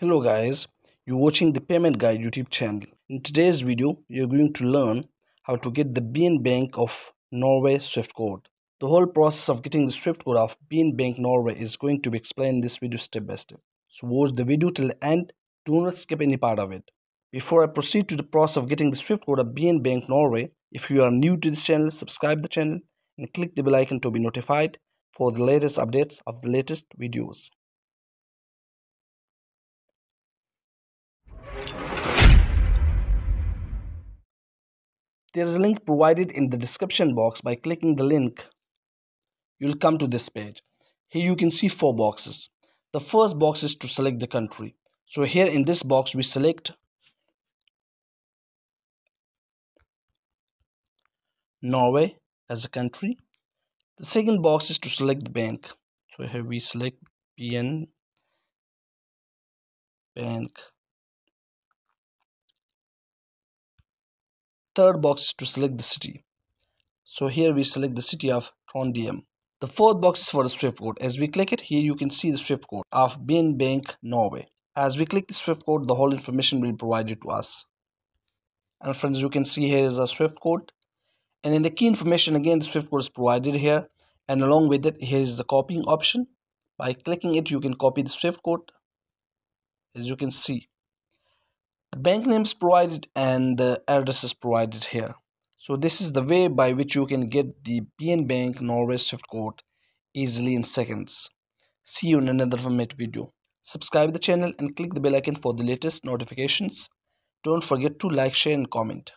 Hello guys, you're watching the Payment Guide YouTube channel. In today's video, you're going to learn how to get the BN Bank of Norway Swift code. The whole process of getting the Swift code of BN Bank Norway is going to be explained in this video step by step. So watch the video till the end, do not skip any part of it. Before I proceed to the process of getting the Swift code of BN Bank Norway, if you are new to this channel, subscribe the channel and click the bell icon to be notified for the latest updates of the latest videos. There is a link provided in the description box. By clicking the link, you'll come to this page. Here you can see four boxes. The first box is to select the country. So here in this box, we select Norway as a country. The second box is to select the bank. So here we select BN Bank. Third box to select the city. So here we select the city of Trondheim. The fourth box is for the Swift code. As we click it, here you can see the Swift code of BN Bank Norway. As we click the Swift code, the whole information will be provided to us. And friends, you can see here is a Swift code. And in the key information, again, the Swift code is provided here. And along with it, here is the copying option. By clicking it, you can copy the Swift code. As you can see, the bank name is provided and the address is provided here so this is the way by which you can get the BN Bank Norway Swift code easily in seconds. See you in another format video. Subscribe the channel and click the bell icon for the latest notifications. Don't forget to like, share and comment.